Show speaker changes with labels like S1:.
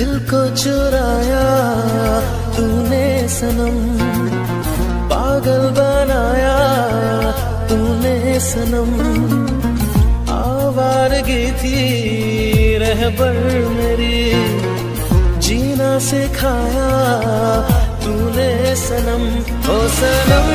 S1: दिल को चुराया तूने सनम, पागल बनाया तूने सनम। आवारगी थी रहबर मेरी, जीना सिखाया तूने सनम। ओ सनम